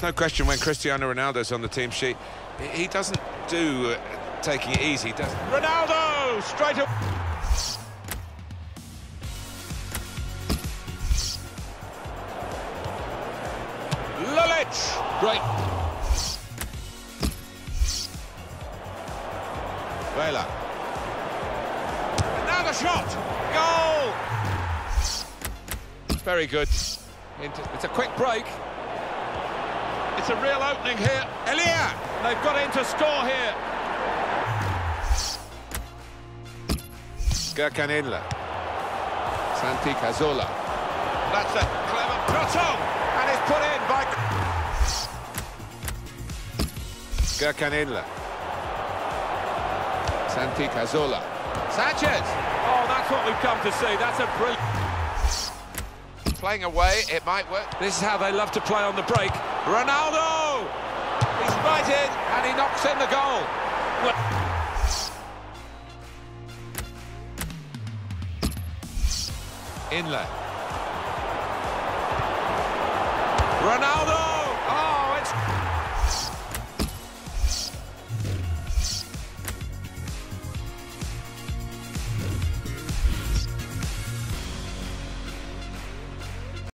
there's no question when Cristiano Ronaldo's on the team sheet, he doesn't do uh, taking it easy, does Ronaldo straight up. Lulic. Great. Vela. Another shot. Goal. Very good. It's a quick break. It's a real opening here. Elia! They've got in to score here. Gurkanilla. Santi Cazorla. That's a clever Croton, and it's put in by. Gurkanilla. Santi Cazorla. Sanchez! Oh, that's what we've come to see. That's a brilliant. Playing away, it might work. This is how they love to play on the break. Ronaldo! He's right in, and he knocks in the goal. Inlet. Ronaldo!